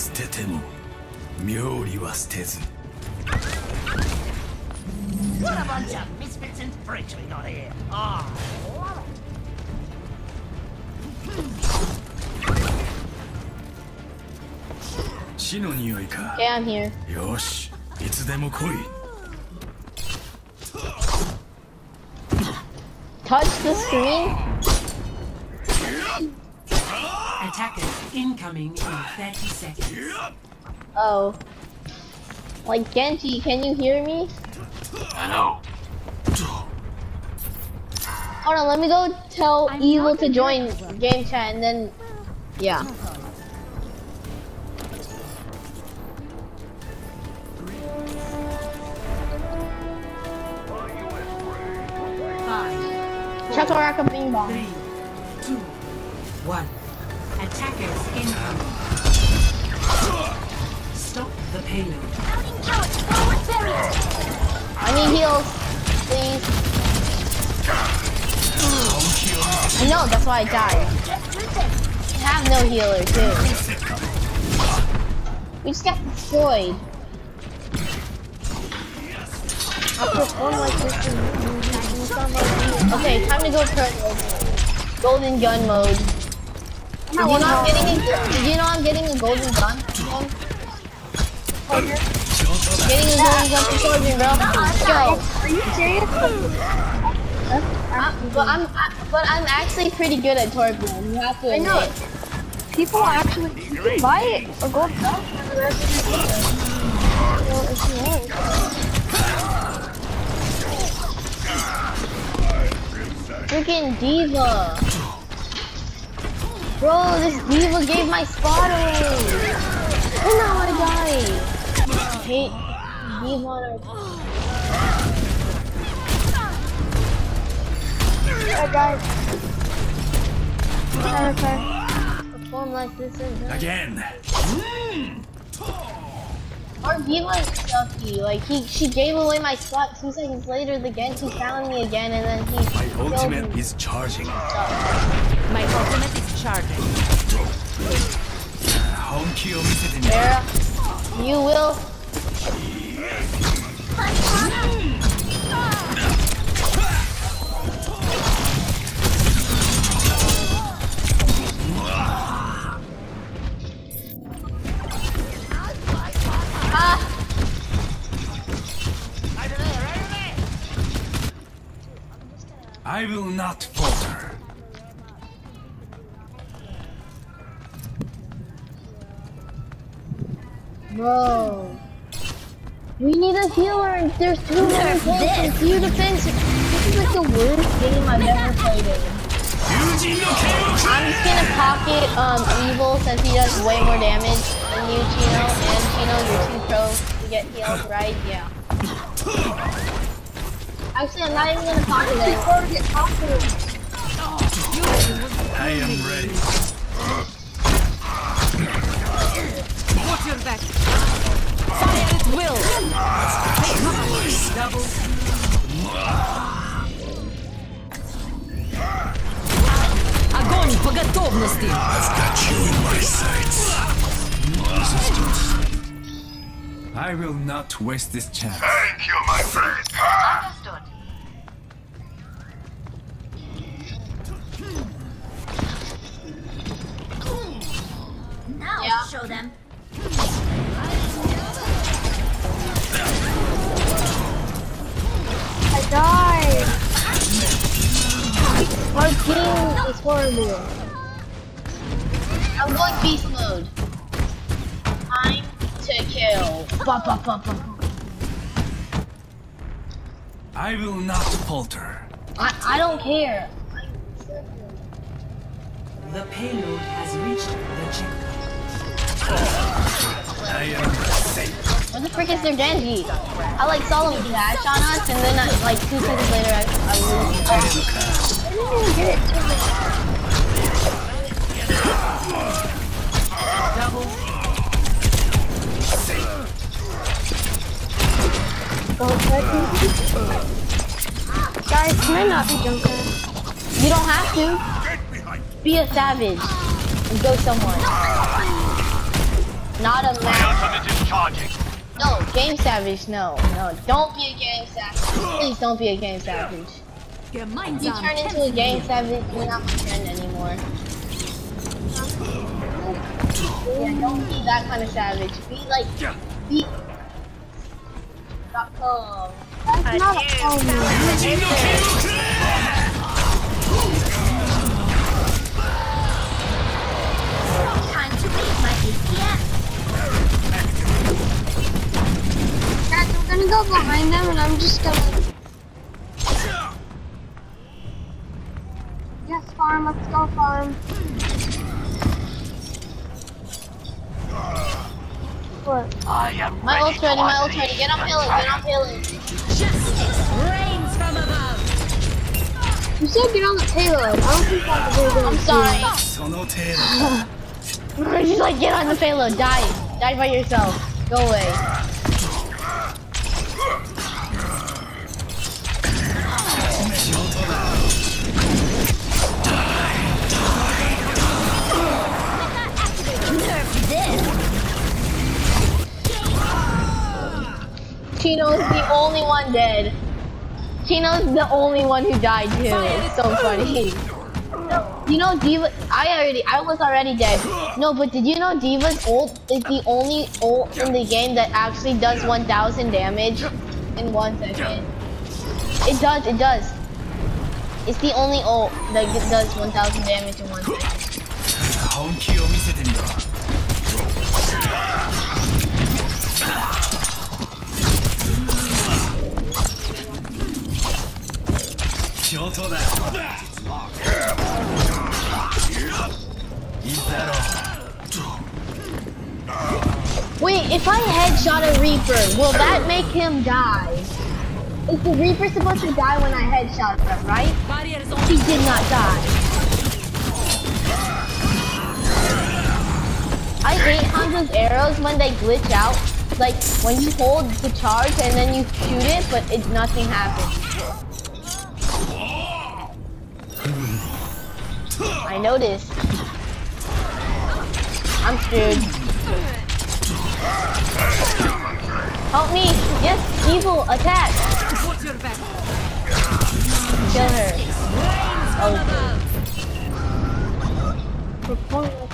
捨てても妙理は捨てず What a bunch of misfits and freaks we got here. Ah, love it. 死の匂いか Okay, I'm here. よしいつでも来い Touch the screen? Attackers incoming in 30 seconds. Oh. Like, Genji, can you hear me? I know Hold on, let me go tell Evil to join game chat and then, yeah. Five, Chaturaka Bing Bong. three, two, one. Attackers. Stop the payload. I need heals, please. I know, that's why I died. I have no healer, too. We just got destroyed. Okay, time to go turn golden gun mode. Did you know I'm getting a, you know I'm getting a golden gun? Getting a golden gun for Corbin, bro. Let's. Are you serious? I'm, but I'm, I, but I'm actually pretty good at Torbjorn. You have to I know. admit. People actually you can buy it or go sell for the rest of your life. You know, if you want. Freaking D.Va. Bro, this D.Va gave my spot away. And now I die. I hate D.Va on our Alright, guys. Okay, okay. perform like this and again Our D.Va is sucky. Like he, she gave away my spot two seconds later. The Genji found me again, and then he my ultimate me. is charging My ultimate is Charging. There. You will. I will not fall. Bro. We need a healer and there's two more potions. Few defenses. This is like the worst game I've ever played in. I'm just gonna pocket um, Evil since he does way more damage than you, Chino. And Chino, you're too pro to get healed, right? Yeah. Actually, I'm not even gonna pocket it. I am ready. Not waste this chance Thank you, my friend. Understood. Now Yeah. show them. I died. Our team is horrible. To kill. Ba, ba, ba, ba. I will not falter I, I don't care. The payload has reached the checkpoint. I am safe What the frick is their Genji? I like saw him dash on us and then I, like two seconds later I, I lose. I didn't even Guys, can not be Junker? You don't have to. Be a savage and go somewhere. not a man. Ultimate is charging. No, Game Savage, no. No, don't be a Game Savage. Please don't be a Game Savage. If you turn into a Game Savage, you're not my friend anymore. Yeah, don't be that kind of savage. Be like, be... Stop calm. That's not a phone. Time to read my ATM. Guys, I'm gonna go behind them and I'm just gonna. Yes, farm. Let's go farm. What? I am My ready ult's ready, my ult's ready. Get on the get on dragon. You said get on the payload. I don't think that's a good I'm sorry. Just like get on the payload, die. Die by yourself. Go away. Chino's the only one dead. Chino's the only one who died too. It's so funny. You know, D.Va. I already. I was already dead. No, but did you know D.Va's ult is the only ult in the game that actually does 1,000 damage in one second? It does. It does. It's the only ult that does 1,000 damage in one second. 本気を見せてみろ 京都だいいだろ Wait, if I headshot a Reaper, will that make him die? Is the Reaper supposed to die when I headshot them, right? Barriers He did not die. I hate Hanzo's arrows when they glitch out. Like when you hold the charge and then you shoot it, but it nothing happens. I noticed. I'm screwed. Help me! Yes, evil, attack! Kill her. Checkpoint.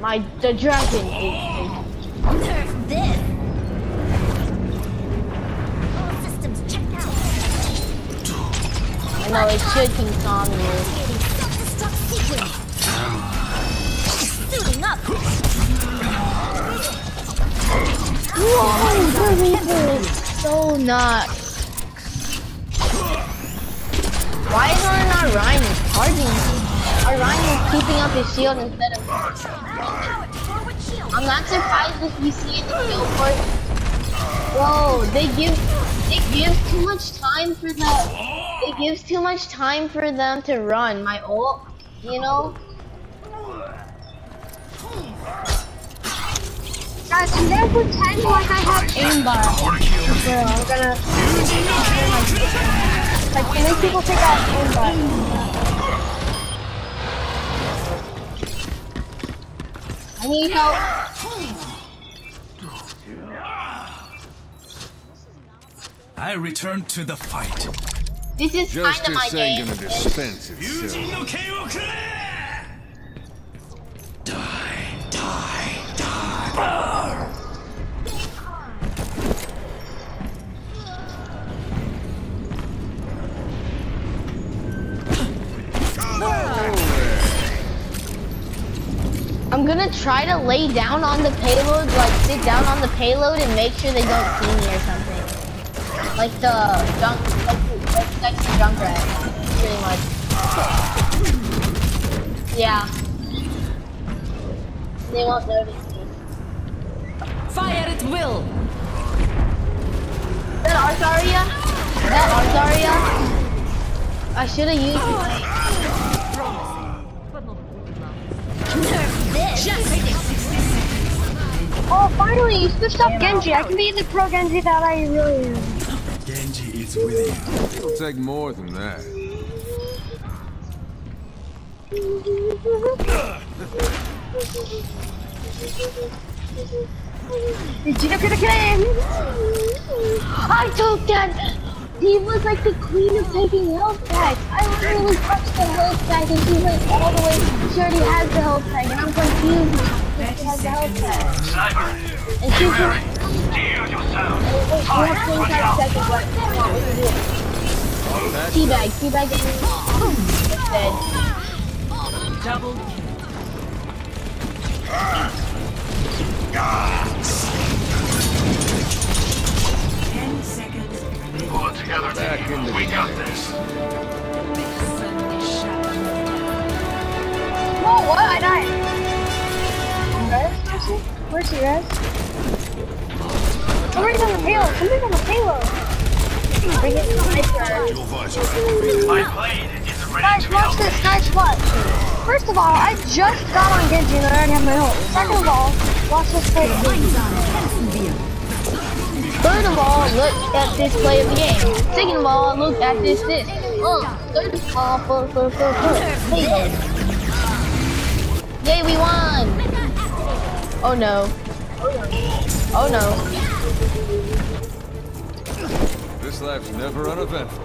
My the dragon is, this. All systems checked out. I know it should calm you. Self-destruct. Suiting up. Whoa, the Reaper is so not. Why is our not Ryan charging? Orion keeping up his shield instead of. I'm not surprised if we see it in the field for. Bro, they give they gives too much time for the it gives too much time for them to run my ult, you know? Guys, I'm gonna pretend like I have aimbot. Bro, I'm gonna, like, can make people take out aimbot. I need help. I return to the fight This is kind of my Justice ain't game. gonna dispense 友 itself. I'm gonna try to lay down on the payload, like sit down on the payload and make sure they don't see me or something. Like the junk, like, like next to Junkrat, pretty much. Yeah. They won't notice me. Fire at will. Is that? Is that Zarya? I should have used oh, Oh, finally, you switched up Genji. I can be the pro Genji that I really am. Genji is with you. It'll take more than that. Did you look at the game? I took that. He was like the queen of taking health packs. I literally touched the health pack and she went all the way. She already has the health pack and I'm confused. because She has the health pack. Sniper, And she's just, shield yourself. wait, you have 25 seconds left. Come on, we can do it. Teabag, teabag is dead. Double kill. Ten remaining. Together, Back team. into We the got this. Whoa, what? I died. Res? Mercy? Mercy, res? Somebody's on the payload. Somebody's on the payload. Bring it sniper. Dual visor activated. My blade is ready Guys, watch this. Guys, watch. First of all, I just got on Genji and I already have my ult. Second of all, watch this play. Third of all, look at this play of the game. Second of all, look at this this. Uh, third of all, for for for for. Hey. Yay, we won! Oh no. Oh no. This life's never uneventful.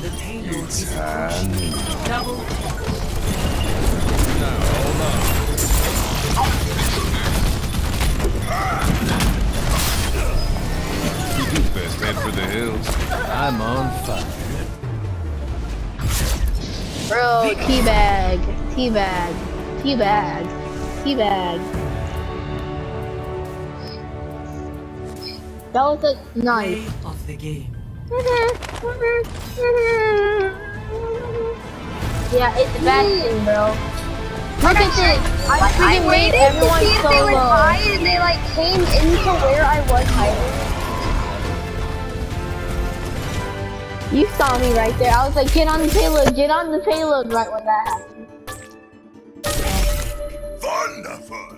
The payload is double best head for the hills. I'm on fire. Bro, teabag. Teabag. Teabag. Teabag. That was a nice. play of the game. Yeah, it's Bastion, bro. Look at this. I I freaking made waited to see if they would solo. hide and they like came into where I was hiding. You saw me right there. I was like, get on the payload, get on the payload right when that happened. Wonderful.